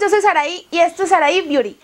yo soy Saraí y esto es Saraí Beauty.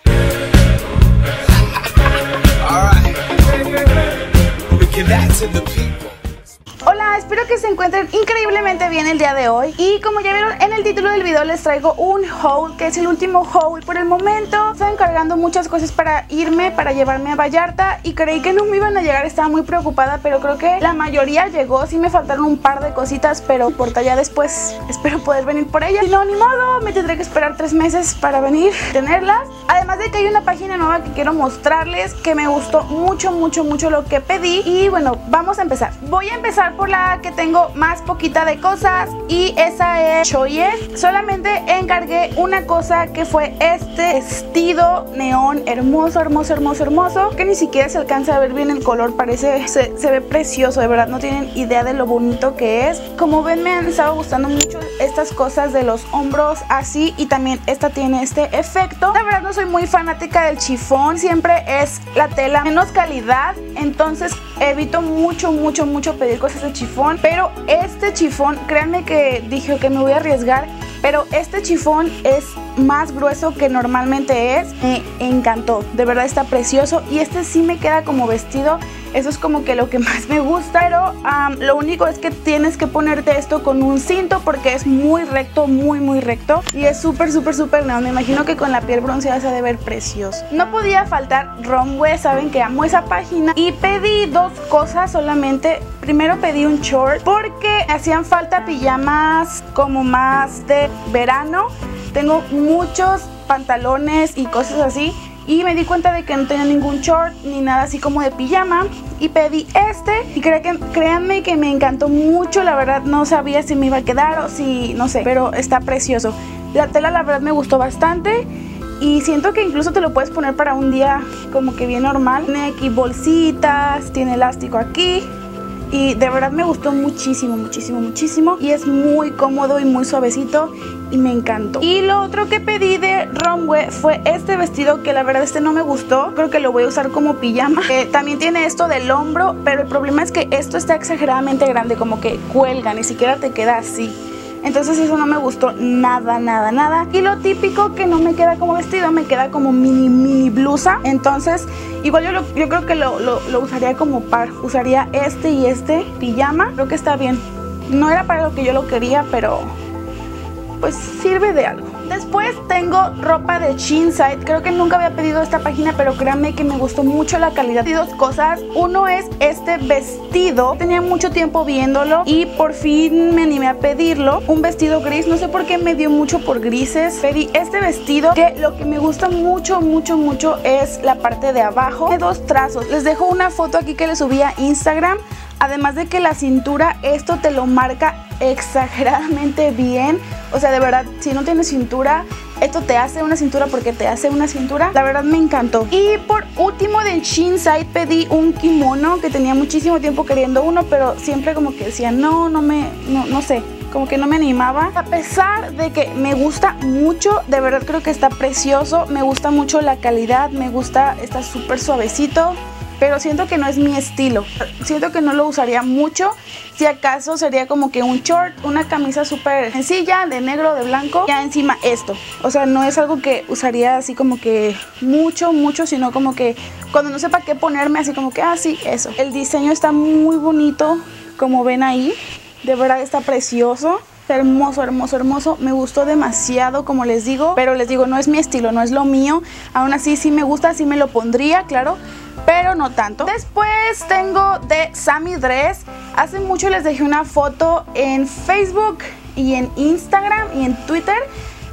Hola, espero que se encuentren increíblemente bien el día de hoy. Y como ya vieron en el título del video les traigo un haul Que es el último haul por el momento. Estoy encargando muchas cosas para irme, para llevarme a Vallarta Y creí que no me iban a llegar, estaba muy preocupada Pero creo que la mayoría llegó, sí me faltaron un par de cositas Pero por allá después espero poder venir por ellas. Si no, ni modo, me tendré que esperar tres meses para venir, tenerlas. Además de que hay una página nueva que quiero mostrarles Que me gustó mucho, mucho, mucho lo que pedí. Y bueno, vamos a empezar. Voy a empezar por la que tengo más poquita de cosas y esa es Choye. Solamente encargué una cosa que fue este vestido neón hermoso, hermoso, hermoso, hermoso, que ni siquiera se alcanza a ver bien el color, parece, se, se ve precioso, de verdad, no tienen idea de lo bonito que es. Como ven me han estado gustando mucho estas cosas de los hombros así y también esta tiene este efecto. La verdad no soy muy fanática del chifón, siempre es la tela menos calidad, entonces evito mucho, mucho, mucho pedir cosas de chifón, pero este chifón, créanme que dije que me voy a arriesgar, pero este chifón es más grueso que normalmente es. Me encantó, de verdad está precioso y este sí me queda como vestido. Eso es como que lo que más me gusta, pero lo único es que tienes que ponerte esto con un cinto porque es muy recto, muy muy recto y es súper súper súper neón. Me imagino que con la piel bronceada se ha de ver precioso. No podía faltar Romwe, saben que amo esa página y pedí dos cosas solamente. Primero pedí un short porque hacían falta pijamas como más de verano tengo muchos pantalones y cosas así y me di cuenta de que no tenía ningún short ni nada así como de pijama y pedí este y que, créanme que me encantó mucho, la verdad no sabía si me iba a quedar o si, no sé, pero está precioso. La tela la verdad me gustó bastante y siento que incluso te lo puedes poner para un día como que bien normal. Tiene aquí bolsitas, tiene elástico aquí, y de verdad me gustó muchísimo, muchísimo, muchísimo y es muy cómodo y muy suavecito y me encantó. Y lo otro que pedí de Romwe fue este vestido que la verdad este no me gustó, creo que lo voy a usar como pijama. Eh, también tiene esto del hombro, pero el problema es que esto está exageradamente grande, como que cuelga, ni siquiera te queda así. Entonces eso no me gustó nada, nada, nada. Y lo típico que no me queda como vestido, me queda como mini, mini blusa. Entonces igual yo, yo creo que lo, lo usaría como par. Usaría este y este pijama. Creo que está bien. No era para lo que yo lo quería, pero pues sirve de algo. Después tengo ropa de Chinside. Creo que nunca había pedido esta página, pero créanme que me gustó mucho la calidad. Y dos cosas. Uno es este vestido. Tenía mucho tiempo viéndolo y por fin me animé a pedirlo. Un vestido gris. No sé por qué me dio mucho por grises. Pedí este vestido que lo que me gusta mucho, mucho, mucho es la parte de abajo. De dos trazos. Les dejo una foto aquí que le subí a Instagram. Además de que la cintura, esto te lo marca exageradamente bien. O sea, de verdad, si no tienes cintura, esto te hace una cintura porque te hace una cintura. La verdad me encantó. Y por último de Shinside pedí un kimono que tenía muchísimo tiempo queriendo uno, pero siempre como que decía, no, no me, no, no sé como que no me animaba. A pesar de que me gusta mucho, de verdad creo que está precioso, me gusta mucho la calidad, me gusta, está súper suavecito pero siento que no es mi estilo. Siento que no lo usaría mucho. Si acaso sería como que un short, una camisa súper sencilla, de negro, de blanco, ya encima esto. O sea, no es algo que usaría así como que mucho, mucho, sino como que cuando no sepa qué ponerme, así como que, ah, eso. El diseño está muy bonito, como ven ahí. De verdad está precioso hermoso, hermoso, hermoso. Me gustó demasiado, como les digo. Pero les digo, no es mi estilo, no es lo mío. Aún así, sí me gusta, sí me lo pondría, claro pero no tanto. Después tengo de Sammy Dress. Hace mucho les dejé una foto en Facebook y en Instagram y en Twitter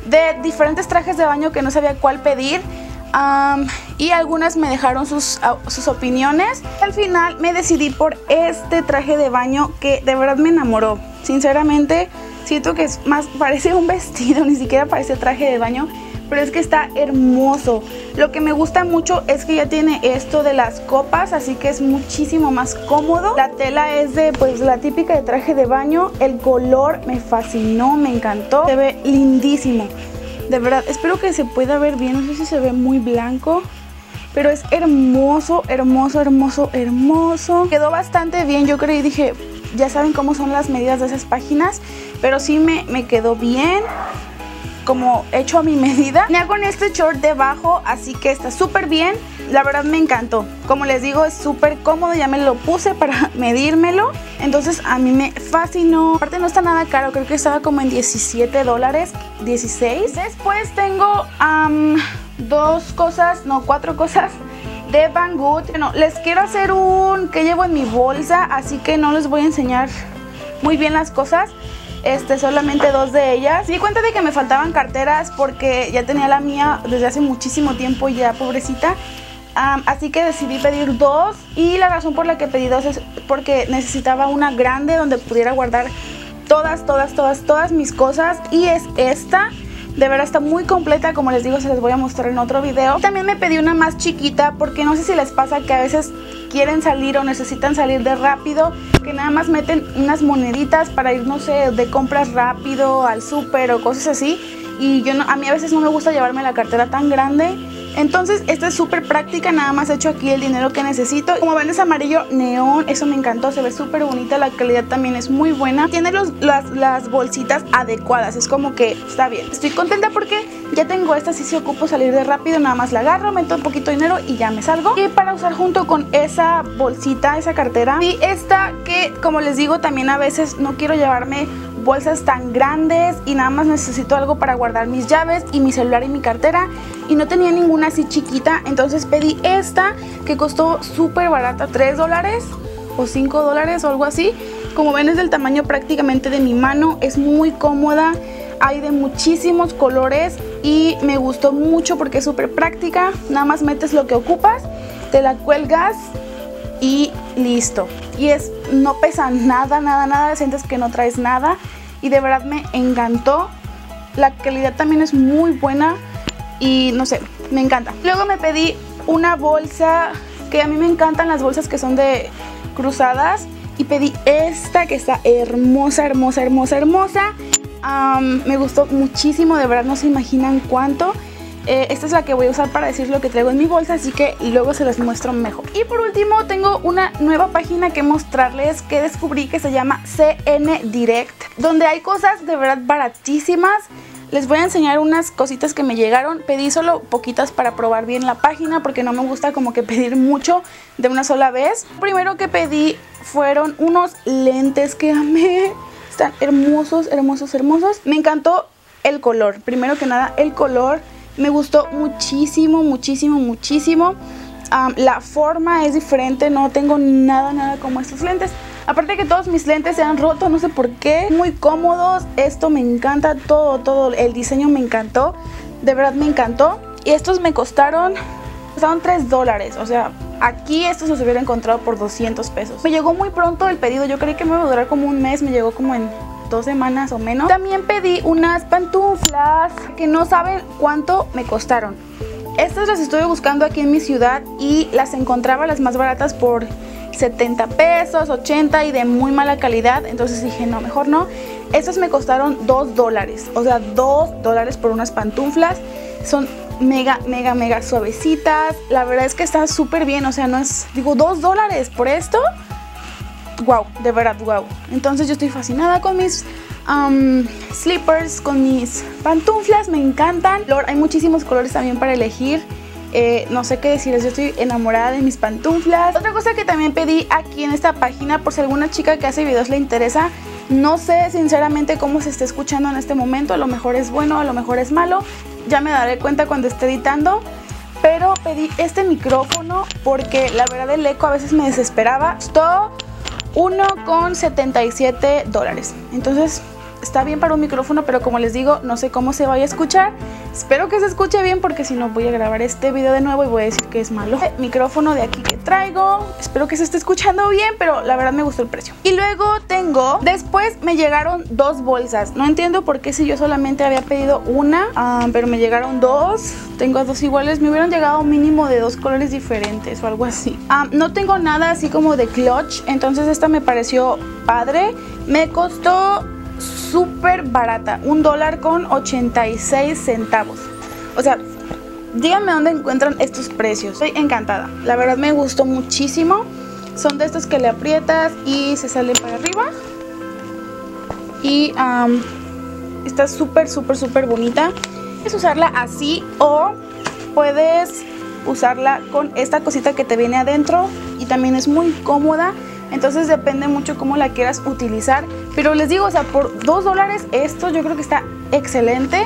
de diferentes trajes de baño que no sabía cuál pedir. y algunas me dejaron sus, sus opiniones. Al final me decidí por este traje de baño que de verdad me enamoró. Sinceramente, siento que es más, parece un vestido, ni siquiera parece traje de baño pero es que está hermoso. Lo que me gusta mucho es que ya tiene esto de las copas, así que es muchísimo más cómodo. La tela es de pues la típica de traje de baño. El color me fascinó, me encantó. Se ve lindísimo. De verdad, espero que se pueda ver bien. No sé si se ve muy blanco. Pero es hermoso, hermoso, hermoso, hermoso. Quedó bastante bien, yo creo y dije, ya saben cómo son las medidas de esas páginas. Pero sí me, me quedó bien como hecho a mi medida. Me con este short debajo, así que está súper bien. La verdad me encantó. Como les digo, es súper cómodo. Ya me lo puse para medírmelo. Entonces a mí me fascinó. Aparte no está nada caro. Creo que estaba como en 17 dólares. 16. Después tengo dos cosas, no, cuatro cosas de Banggood. Bueno, les quiero hacer un que llevo en mi bolsa. Así que no les voy a enseñar muy bien las cosas este, solamente dos de ellas. Di cuenta de que me faltaban carteras porque ya tenía la mía desde hace muchísimo tiempo ya, pobrecita. así que decidí pedir dos y la razón por la que pedí dos es porque necesitaba una grande donde pudiera guardar todas, todas, todas, todas mis cosas y es esta. De verdad está muy completa, como les digo se les voy a mostrar en otro video. También me pedí una más chiquita porque no sé si les pasa que a veces quieren salir o necesitan salir de rápido, que nada más meten unas moneditas para ir, no sé, de compras rápido al súper o cosas así. Y yo a mí a veces no me gusta llevarme la cartera tan grande entonces esta es súper práctica, nada más he hecho aquí el dinero que necesito. Como ven es amarillo neón, eso me encantó, se ve súper bonita, la calidad también es muy buena. Tiene los, las, las bolsitas adecuadas, es como que está bien. Estoy contenta porque ya tengo esta, si se ocupo salir de rápido, nada más la agarro, meto un poquito de dinero y ya me salgo. Y para usar junto con esa bolsita, esa cartera. Y esta que, como les digo, también a veces no quiero llevarme bolsas tan grandes y nada más necesito algo para guardar mis llaves y mi celular y mi cartera y no tenía ninguna así chiquita entonces pedí esta que costó súper barata 3 dólares o 5 dólares o algo así como ven es del tamaño prácticamente de mi mano es muy cómoda hay de muchísimos colores y me gustó mucho porque es súper práctica nada más metes lo que ocupas te la cuelgas y listo. Y es no pesa nada, nada, nada, sientes que no traes nada y de verdad me encantó. La calidad también es muy buena y no sé, me encanta. Luego me pedí una bolsa que a mí me encantan las bolsas que son de cruzadas y pedí esta que está hermosa, hermosa, hermosa, hermosa. me gustó muchísimo, de verdad no se imaginan cuánto. Eh, esta es la que voy a usar para decir lo que traigo en mi bolsa, así que luego se las muestro mejor. Y por último tengo una nueva página que mostrarles que descubrí que se llama CN Direct, donde hay cosas de verdad baratísimas. Les voy a enseñar unas cositas que me llegaron. Pedí solo poquitas para probar bien la página porque no me gusta como que pedir mucho de una sola vez. Lo primero que pedí fueron unos lentes que amé. Están hermosos, hermosos, hermosos. Me encantó el color. Primero que nada, el color me gustó muchísimo, muchísimo, muchísimo. la forma es diferente, no tengo nada, nada como estos lentes. Aparte que todos mis lentes se han roto, no sé por qué. Muy cómodos, esto me encanta, todo, todo, el diseño me encantó. De verdad me encantó. Y estos me costaron, costaron 3 dólares, o sea, aquí estos los hubiera encontrado por 200 pesos. Me llegó muy pronto el pedido, yo creí que me iba a durar como un mes, me llegó como en dos semanas o menos. También pedí unas pantuflas que no saben cuánto me costaron. Estas las estuve buscando aquí en mi ciudad y las encontraba las más baratas por 70 pesos, 80 y de muy mala calidad. Entonces dije, no, mejor no. Estas me costaron 2 dólares. O sea, 2 dólares por unas pantuflas. Son mega, mega, mega suavecitas. La verdad es que están súper bien. O sea, no es, digo, 2 dólares por esto wow, de verdad, wow. Entonces yo estoy fascinada con mis slippers, con mis pantuflas, me encantan. Hay muchísimos colores también para elegir. Eh, no sé qué decirles, yo estoy enamorada de mis pantuflas. Otra cosa que también pedí aquí en esta página, por si alguna chica que hace videos le interesa, no sé sinceramente cómo se está escuchando en este momento, a lo mejor es bueno, a lo mejor es malo, ya me daré cuenta cuando esté editando. Pero pedí este micrófono porque la verdad el eco a veces me desesperaba. Todo 1,77 dólares. Entonces, está bien para un micrófono, pero como les digo, no sé cómo se vaya a escuchar. Espero que se escuche bien porque si no voy a grabar este video de nuevo y voy a decir que es malo. Micrófono de aquí que traigo, espero que se esté escuchando bien, pero la verdad me gustó el precio. Y luego tengo, después me llegaron dos bolsas. No entiendo por qué si yo solamente había pedido una, ah, pero me llegaron dos. Tengo dos iguales, me hubieran llegado mínimo de dos colores diferentes o algo así. Ah, no tengo nada así como de clutch, entonces esta me pareció padre. Me costó súper barata, un dólar con 86 centavos. O sea, díganme dónde encuentran estos precios. Estoy encantada, la verdad me gustó muchísimo. Son de estos que le aprietas y se salen para arriba. Y Está súper, súper, súper bonita. Puedes usarla así o puedes usarla con esta cosita que te viene adentro y también es muy cómoda. Entonces depende mucho cómo la quieras utilizar. Pero les digo, o sea, por 2 dólares esto yo creo que está excelente.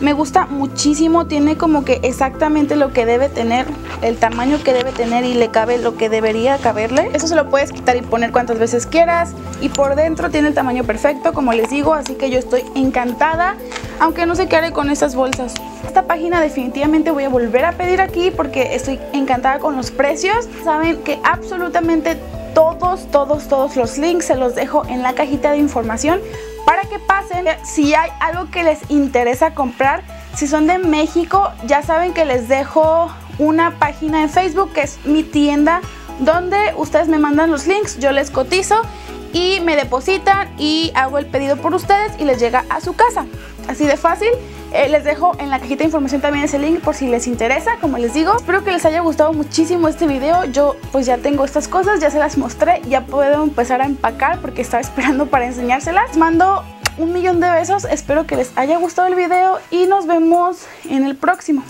Me gusta muchísimo, tiene como que exactamente lo que debe tener, el tamaño que debe tener y le cabe lo que debería caberle. Eso se lo puedes quitar y poner cuantas veces quieras. Y por dentro tiene el tamaño perfecto, como les digo, así que yo estoy encantada, aunque no sé qué haré con estas bolsas. Esta página definitivamente voy a volver a pedir aquí porque estoy encantada con los precios. Saben que absolutamente todos, todos, todos los links se los dejo en la cajita de información para que pasen si hay algo que les interesa comprar. Si son de México, ya saben que les dejo una página en Facebook que es mi tienda donde ustedes me mandan los links, yo les cotizo y me depositan y hago el pedido por ustedes y les llega a su casa. Así de fácil. Eh, les dejo en la cajita de información también ese link por si les interesa, como les digo. Espero que les haya gustado muchísimo este video. Yo pues ya tengo estas cosas, ya se las mostré, ya puedo empezar a empacar porque estaba esperando para enseñárselas. Mando un millón de besos, espero que les haya gustado el video y nos vemos en el próximo.